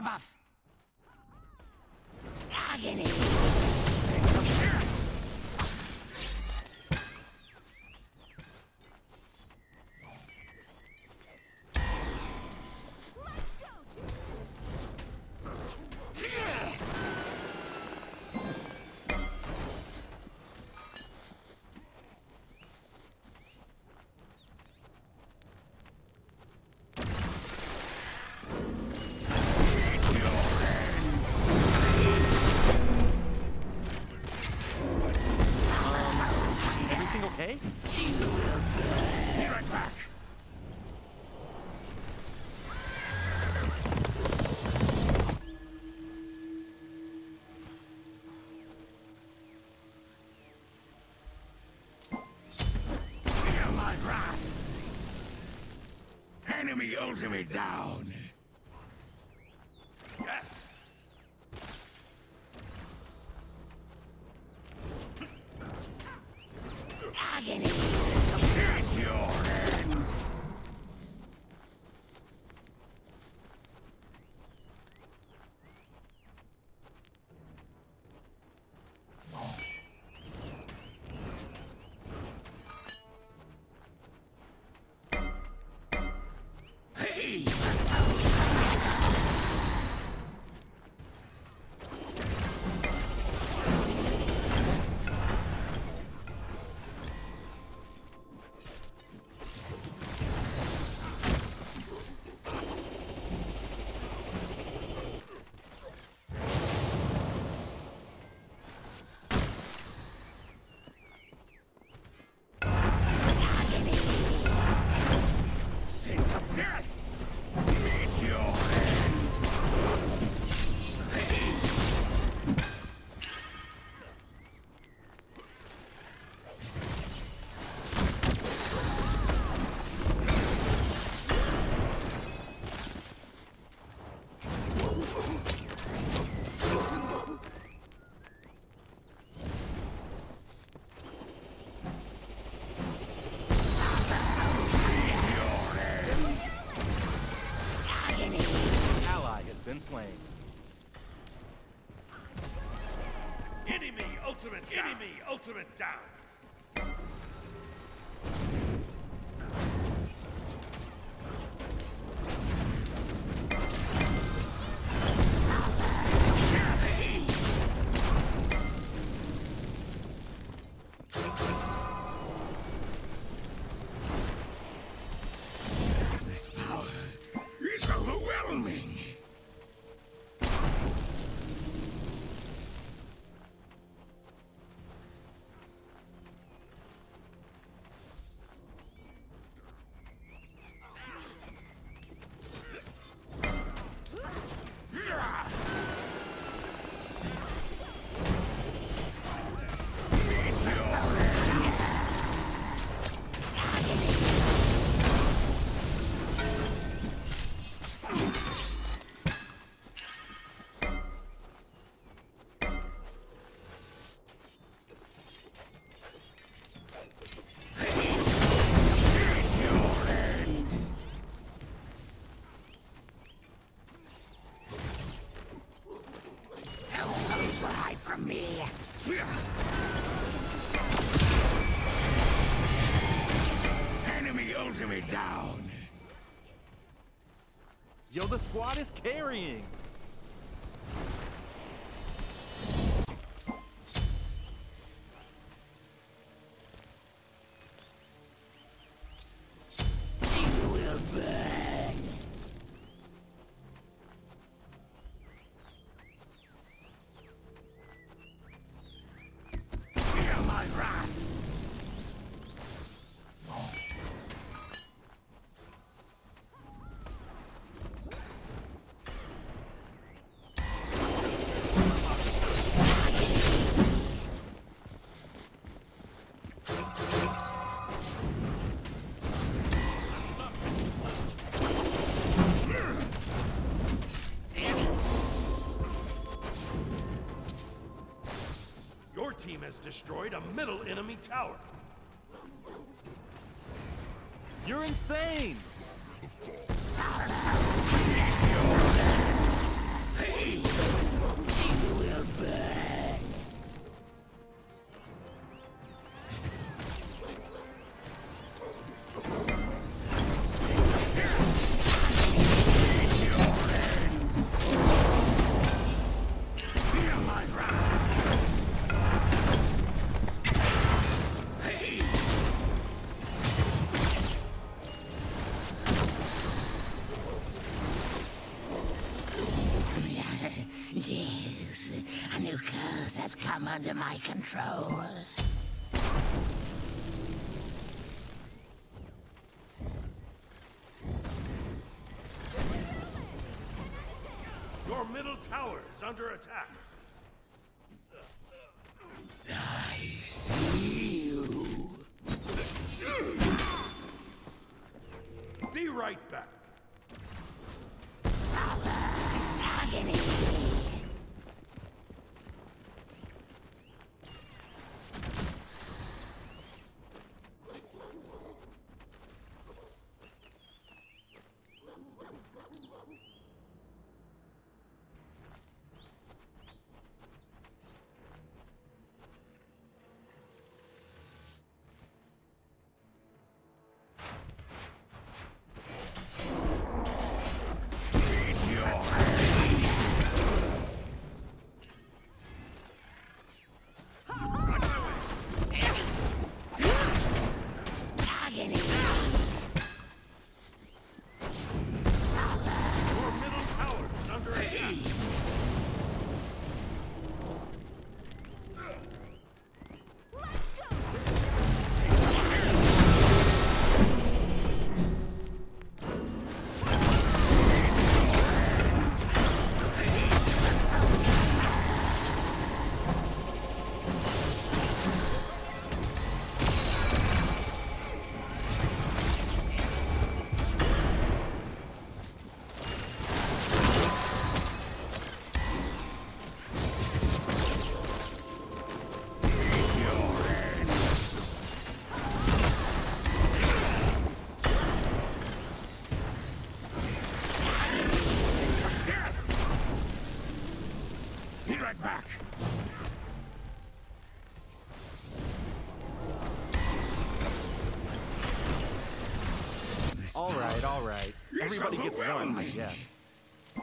salvas. ¡Águiles! enemy ultimate down. ultimate down. Down. Yo, the squad is carrying. has destroyed a middle enemy tower. You're insane! Has come under my control. Your middle tower is under attack. I see you. Be right back. Suffer. Agony. Right, all right. Everybody gets one, I guess. You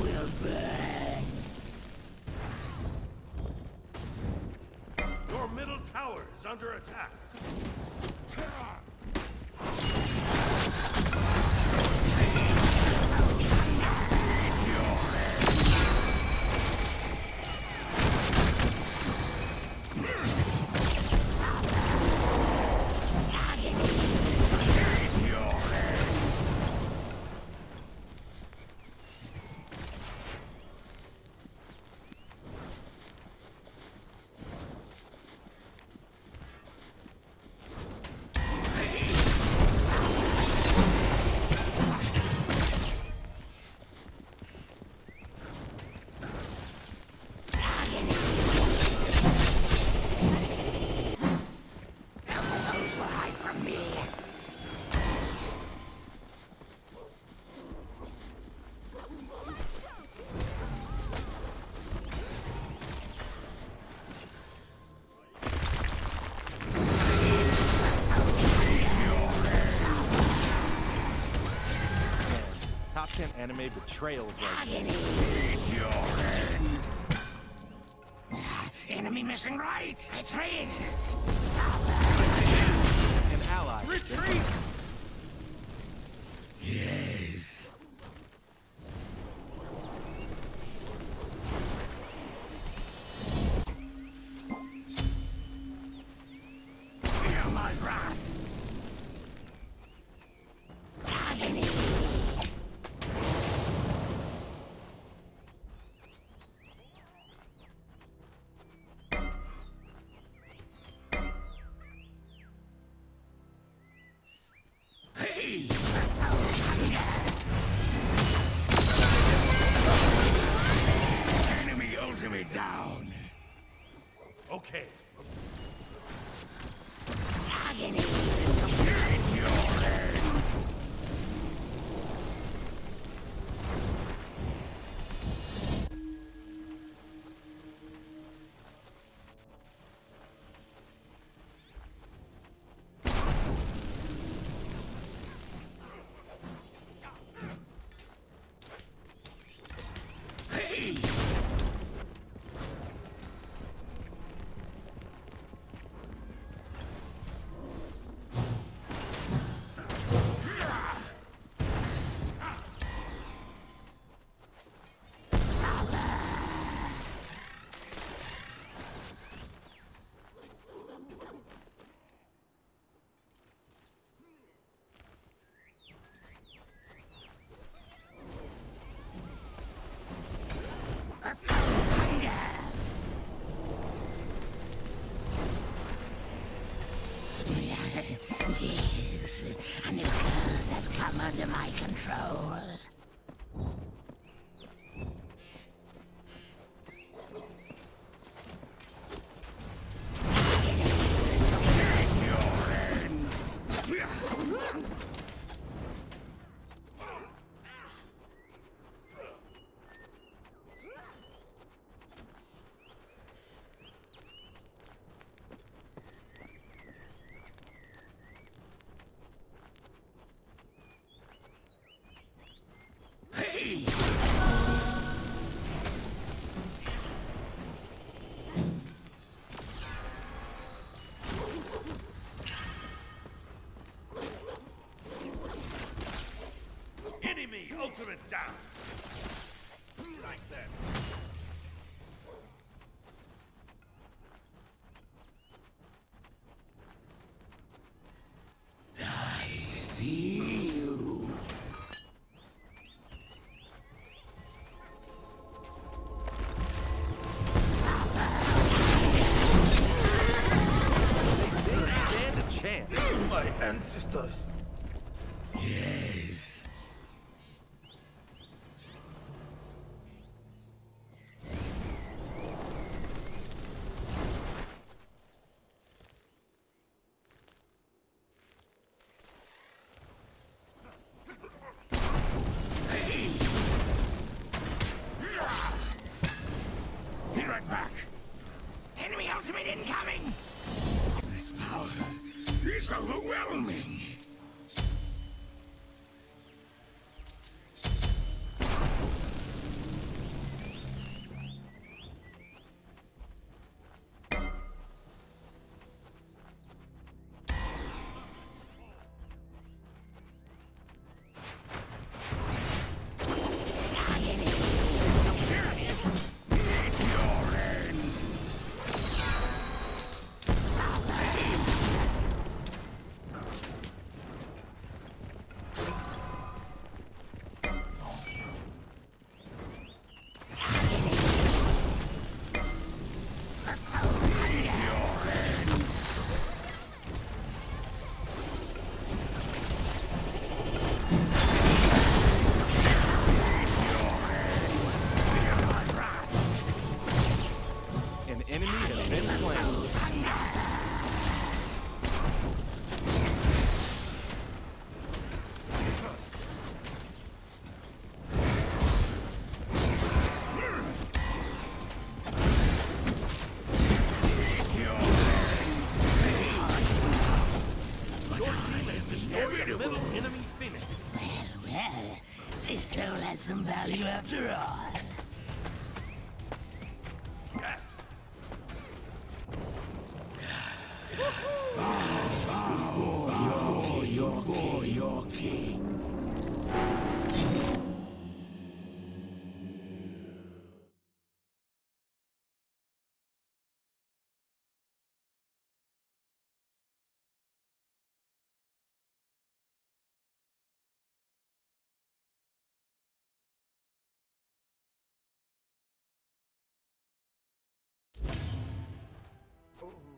will. Your middle tower is under attack. 10 anime betrayals right. Agony. It's your end. Enemy missing right. Retreat. Down. Okay, sisters. Yes. Ultimate incoming! some value after all. Ooh.